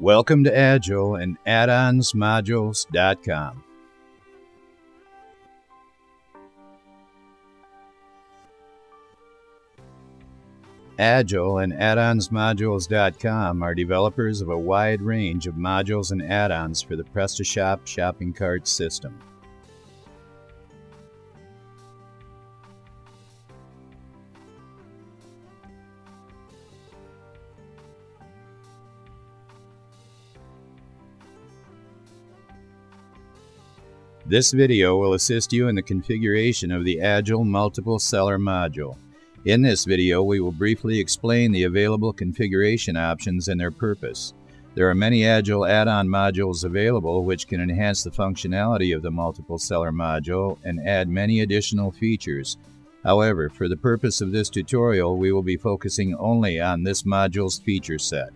Welcome to Agile and addonsmodules.com. Agile and addonsmodules.com are developers of a wide range of modules and add-ons for the PrestaShop shopping cart system. This video will assist you in the configuration of the Agile Multiple Seller module. In this video, we will briefly explain the available configuration options and their purpose. There are many Agile add-on modules available which can enhance the functionality of the Multiple Seller module and add many additional features. However, for the purpose of this tutorial, we will be focusing only on this module's feature set.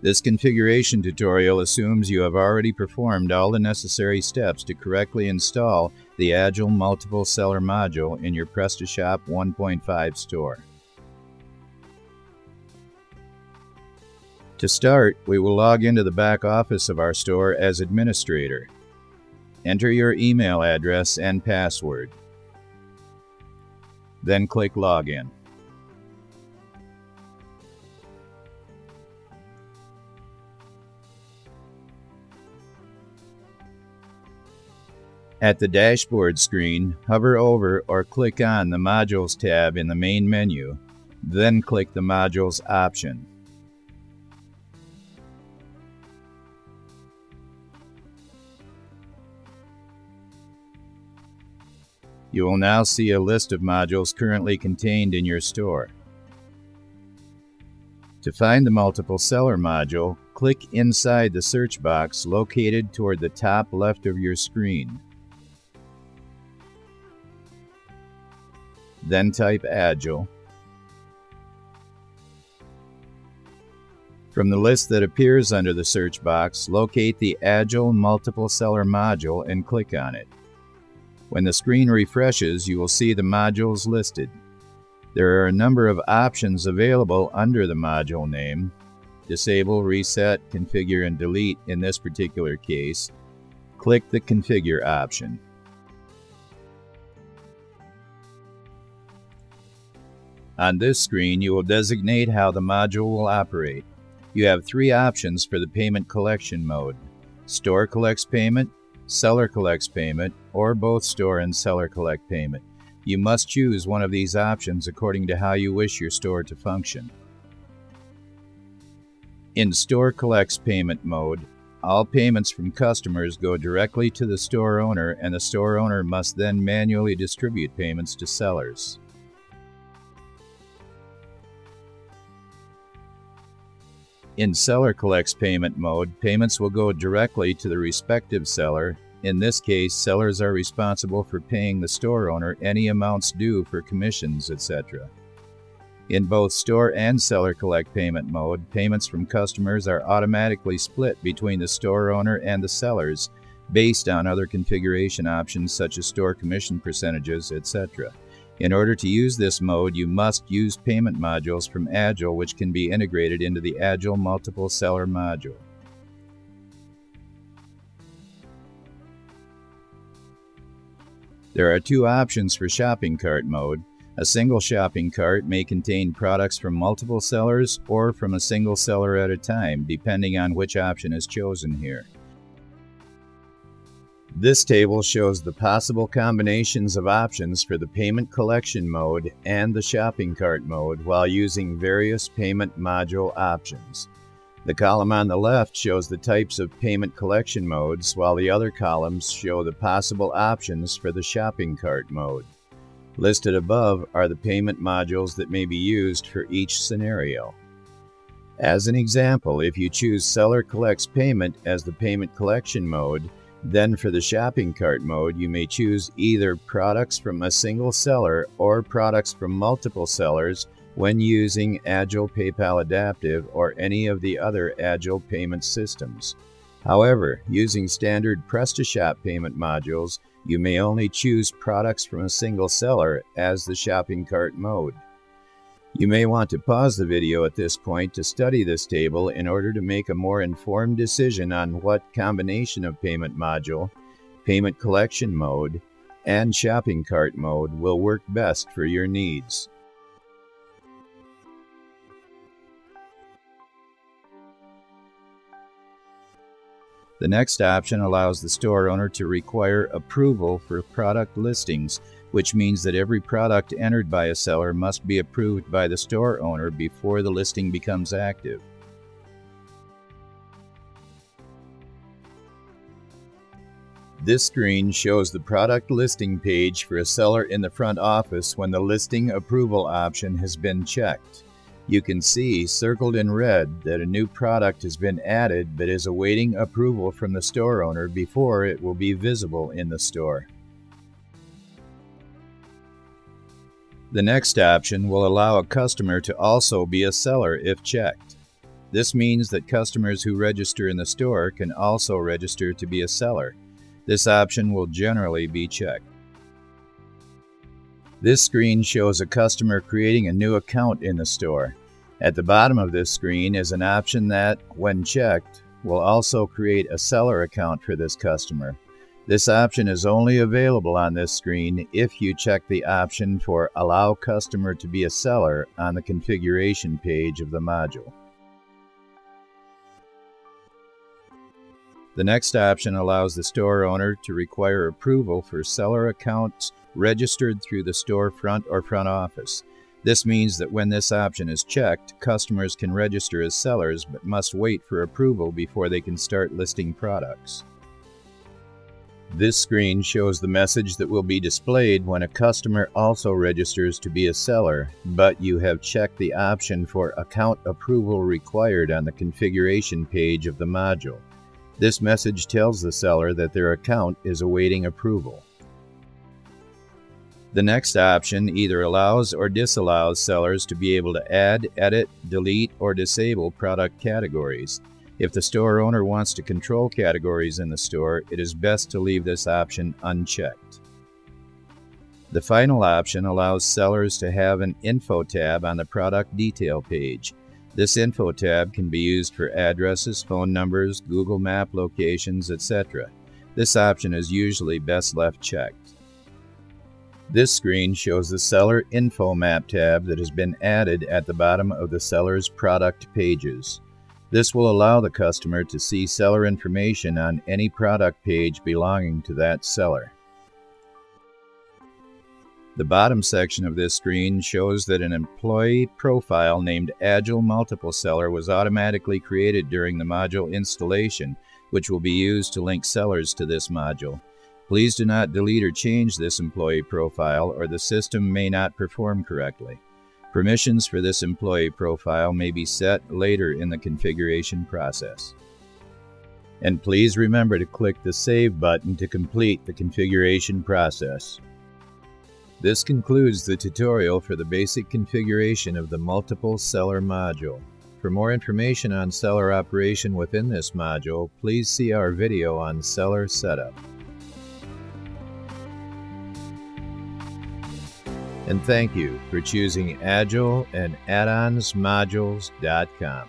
This configuration tutorial assumes you have already performed all the necessary steps to correctly install the Agile Multiple Seller module in your PrestaShop 1.5 store. To start, we will log into the back office of our store as administrator. Enter your email address and password. Then click Login. At the dashboard screen, hover over or click on the Modules tab in the main menu, then click the Modules option. You will now see a list of modules currently contained in your store. To find the multiple seller module, click inside the search box located toward the top left of your screen. Then type Agile. From the list that appears under the search box, locate the Agile Multiple Seller module and click on it. When the screen refreshes, you will see the modules listed. There are a number of options available under the module name. Disable, reset, configure, and delete in this particular case. Click the Configure option. On this screen, you will designate how the module will operate. You have three options for the payment collection mode. Store collects payment, seller collects payment, or both store and seller collect payment. You must choose one of these options according to how you wish your store to function. In Store Collects Payment mode, all payments from customers go directly to the store owner and the store owner must then manually distribute payments to sellers. In Seller Collects Payment mode, payments will go directly to the respective seller. In this case, sellers are responsible for paying the store owner any amounts due for commissions, etc. In both Store and Seller Collect Payment mode, payments from customers are automatically split between the store owner and the sellers based on other configuration options such as store commission percentages, etc. In order to use this mode, you must use payment modules from Agile which can be integrated into the Agile Multiple Seller module. There are two options for shopping cart mode. A single shopping cart may contain products from multiple sellers or from a single seller at a time, depending on which option is chosen here. This table shows the possible combinations of options for the payment collection mode and the shopping cart mode while using various payment module options. The column on the left shows the types of payment collection modes, while the other columns show the possible options for the shopping cart mode. Listed above are the payment modules that may be used for each scenario. As an example, if you choose Seller Collects Payment as the payment collection mode, then for the shopping cart mode, you may choose either products from a single seller or products from multiple sellers when using Agile PayPal Adaptive or any of the other Agile payment systems. However, using standard PrestaShop payment modules, you may only choose products from a single seller as the shopping cart mode. You may want to pause the video at this point to study this table in order to make a more informed decision on what combination of payment module, payment collection mode, and shopping cart mode will work best for your needs. The next option allows the store owner to require approval for product listings, which means that every product entered by a seller must be approved by the store owner before the listing becomes active. This screen shows the product listing page for a seller in the front office when the listing approval option has been checked. You can see circled in red that a new product has been added but is awaiting approval from the store owner before it will be visible in the store. The next option will allow a customer to also be a seller if checked. This means that customers who register in the store can also register to be a seller. This option will generally be checked. This screen shows a customer creating a new account in the store. At the bottom of this screen is an option that, when checked, will also create a seller account for this customer. This option is only available on this screen if you check the option for Allow Customer to be a Seller on the configuration page of the module. The next option allows the store owner to require approval for seller accounts registered through the store front or front office. This means that when this option is checked, customers can register as sellers but must wait for approval before they can start listing products. This screen shows the message that will be displayed when a customer also registers to be a seller, but you have checked the option for account approval required on the configuration page of the module. This message tells the seller that their account is awaiting approval. The next option either allows or disallows sellers to be able to add, edit, delete, or disable product categories. If the store owner wants to control categories in the store, it is best to leave this option unchecked. The final option allows sellers to have an Info tab on the product detail page. This info tab can be used for addresses, phone numbers, Google Map locations, etc. This option is usually best left checked. This screen shows the Seller Info Map tab that has been added at the bottom of the seller's product pages. This will allow the customer to see seller information on any product page belonging to that seller. The bottom section of this screen shows that an employee profile named Agile Multiple Seller was automatically created during the module installation, which will be used to link sellers to this module. Please do not delete or change this employee profile or the system may not perform correctly. Permissions for this employee profile may be set later in the configuration process. And please remember to click the Save button to complete the configuration process. This concludes the tutorial for the basic configuration of the multiple seller module. For more information on seller operation within this module, please see our video on seller setup. And thank you for choosing Agile and addonsmodules.com.